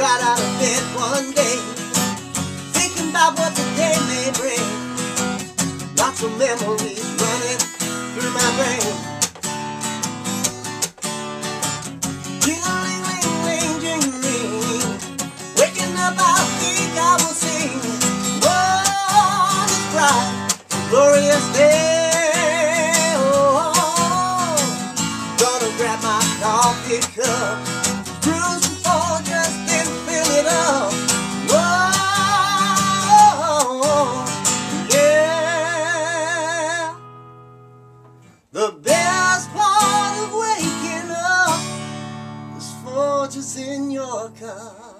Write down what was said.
right out of bed one day, thinking about what the day may bring. Lots of memories running through my brain. Jingling, ling, ling, jing. Waking up, I think I will sing. What is bright, glorious day? Oh, gonna grab my coffee cup. The best part of waking up is Folgers in your cup.